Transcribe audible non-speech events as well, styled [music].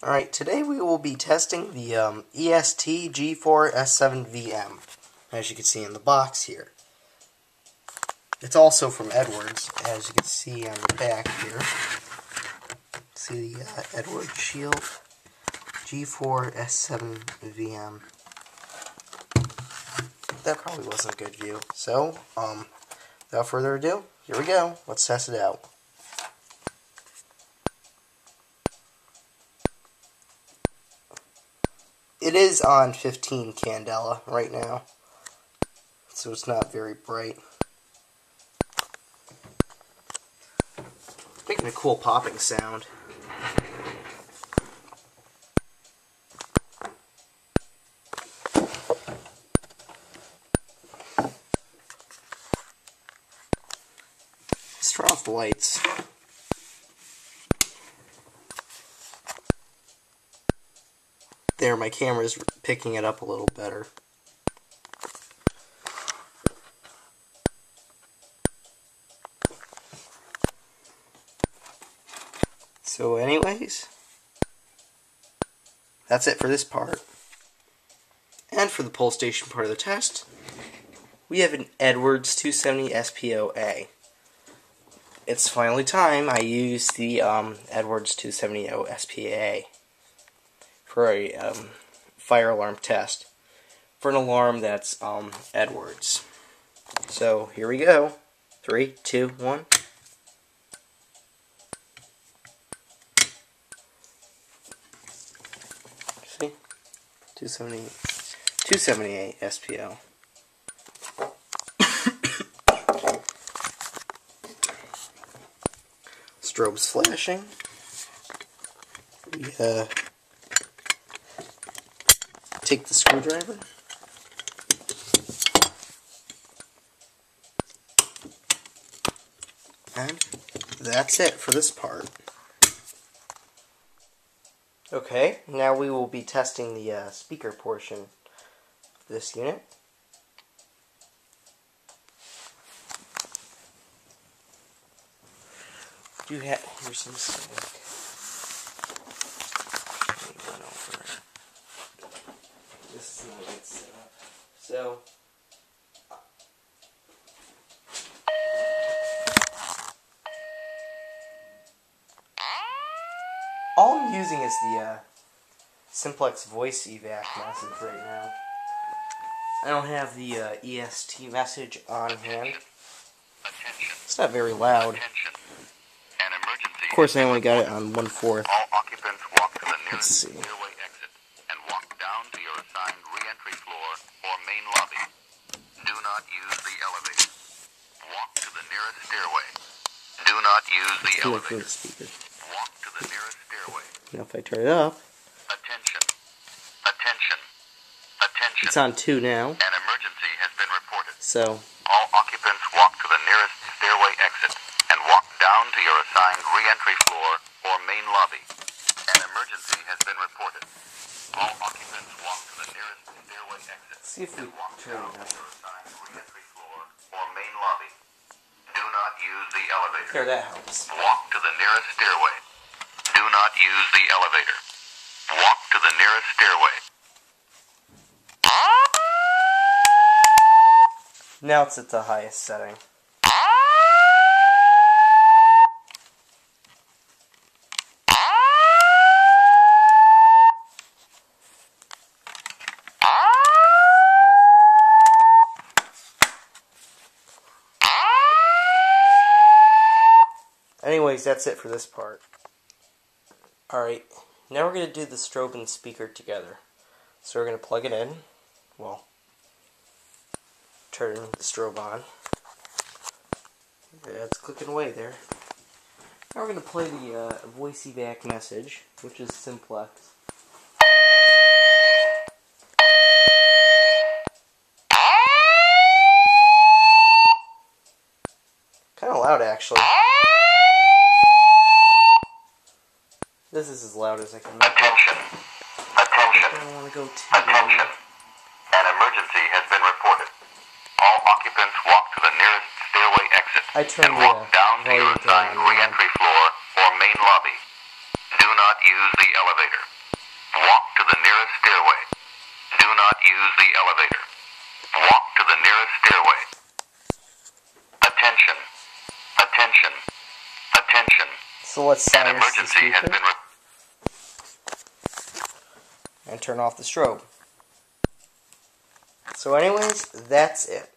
Alright, today we will be testing the um, EST G4 S7 VM, as you can see in the box here. It's also from Edwards, as you can see on the back here. See the uh, Edwards Shield G4 S7 VM. That probably wasn't a good view. So, um, without further ado, here we go. Let's test it out. It is on 15 candela right now, so it's not very bright. Making a cool popping sound. Let's turn off the lights. There, my camera's picking it up a little better. So anyways, that's it for this part. And for the pull station part of the test, we have an Edwards 270 SPO-A. It's finally time I use the um, Edwards 270 SPA for a um, fire alarm test for an alarm that's um, Edwards. So here we go. Three, two, one. See? 270, 278 SPO. [coughs] Strobe's flashing. We uh, take the screwdriver. And that's it for this part. Okay, now we will be testing the uh, speaker portion of this unit. Do you have here's some static. This a good setup. So all I'm using is the uh, simplex voice evac message right now. I don't have the uh, EST message on hand. It's not very loud. Of course, I only got it on one fourth. All occupants walk Let's see. stairway exit and walk down to your assigned re-entry floor or main lobby. Do not use the elevator. Walk to the nearest stairway. Do not use the elevator. the speaker. Walk to the nearest stairway. Now, if I turn it up, Attention. Attention. Attention. it's on two now. An emergency has been reported. So, All occupants walk to the nearest stairway exit and walk down to your assigned re-entry floor or main lobby. An emergency has been reported. All occupants walk to the nearest stairway exit see if we walk turn down it to up. your assigned re-entry floor or main lobby. Do not use the elevator. There, that helps. Walk to the nearest stairway. Do not use the elevator. Walk to the nearest stairway. Now it's at the highest setting. Anyways, that's it for this part. Alright, now we're going to do the strobe and speaker together. So we're going to plug it in. Well, turn the strobe on. Yeah, it's clicking away there. Now we're going to play the uh, evac message, which is simplex. Kind of loud, actually. This is as loud as I can make Attention. Attention. I don't want to go too Attention. Long. An emergency has been reported. All occupants walk to the nearest stairway exit I turn and walk the down to your assigned re-entry floor or main lobby. Do not use the elevator. Walk to the nearest stairway. Do not use the elevator. Walk to the nearest stairway. Attention. Attention. Attention. So what's An emergency has been reported and turn off the strobe. So anyways, that's it.